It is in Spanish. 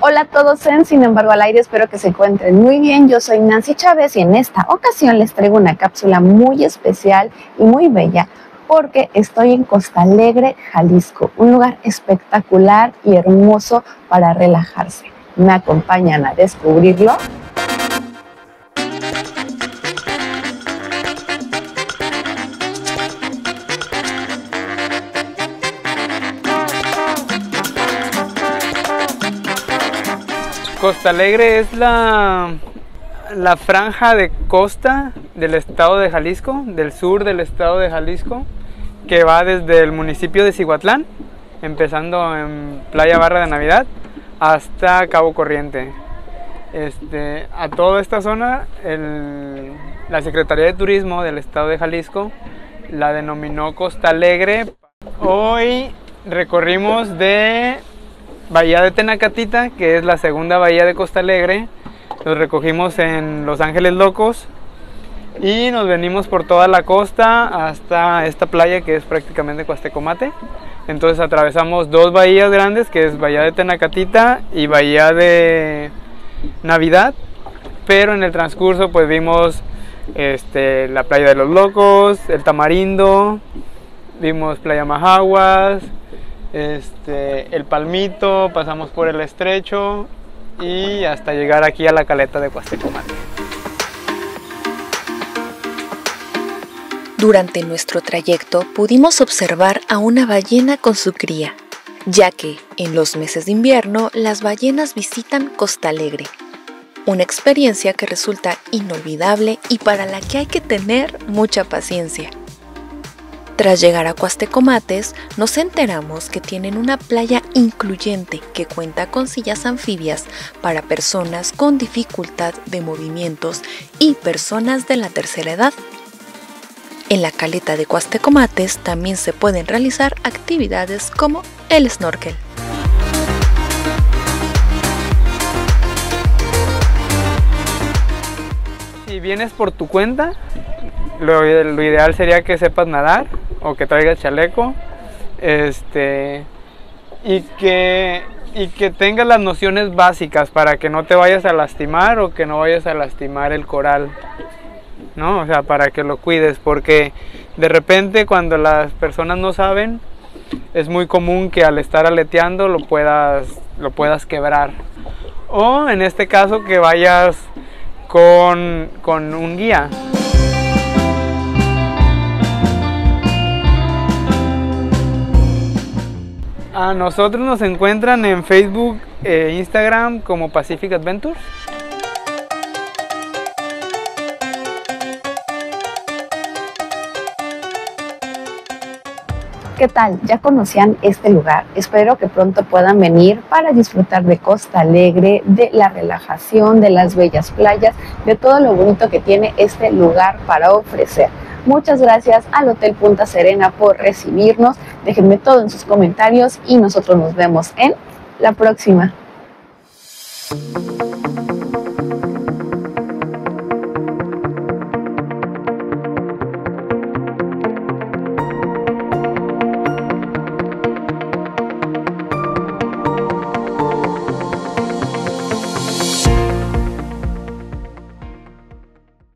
Hola a todos en Sin embargo al aire, espero que se encuentren muy bien. Yo soy Nancy Chávez y en esta ocasión les traigo una cápsula muy especial y muy bella porque estoy en Costa Alegre, Jalisco, un lugar espectacular y hermoso para relajarse. ¿Me acompañan a descubrirlo? Costa Alegre es la, la franja de costa del estado de Jalisco, del sur del estado de Jalisco, que va desde el municipio de Cihuatlán, empezando en Playa Barra de Navidad, hasta Cabo Corriente. Este, a toda esta zona, la Secretaría de Turismo del estado de Jalisco la denominó Costa Alegre. Hoy recorrimos de Bahía de Tenacatita, que es la segunda bahía de Costa Alegre. Los recogimos en Los Ángeles Locos y nos venimos por toda la costa hasta esta playa que es prácticamente Cuastecomate. Entonces atravesamos dos bahías grandes, que es Bahía de Tenacatita y Bahía de Navidad. Pero en el transcurso pues vimos este, la playa de los Locos, el Tamarindo, vimos Playa Majaguas, este, el Palmito, pasamos por el Estrecho y hasta llegar aquí a la caleta de Cuastecomate. Durante nuestro trayecto pudimos observar a una ballena con su cría, ya que en los meses de invierno las ballenas visitan Costa Alegre. Una experiencia que resulta inolvidable y para la que hay que tener mucha paciencia. Tras llegar a Cuastecomates, nos enteramos que tienen una playa incluyente que cuenta con sillas anfibias para personas con dificultad de movimientos y personas de la tercera edad. En la caleta de Cuastecomates también se pueden realizar actividades como el snorkel. Si vienes por tu cuenta, lo, ideal sería que sepas nadar o que traigas chaleco, este, y que, y que tengas las nociones básicas para que no te vayas a lastimar o que no vayas a lastimar el coral, ¿no? O sea, para que lo cuides, porque de repente cuando las personas no saben, es muy común que al estar aleteando lo puedas, lo puedas quebrar. O en este caso que vayas con, con un guía. Nosotros nos encuentran en Facebook e Instagram como Pacific Adventures. ¿Qué tal? ¿Ya conocían este lugar? Espero que pronto puedan venir para disfrutar de Costa Alegre, de la relajación, de las bellas playas, de todo lo bonito que tiene este lugar para ofrecer. Muchas gracias al Hotel Punta Serena por recibirnos. Déjenme todo en sus comentarios y nosotros nos vemos en la próxima.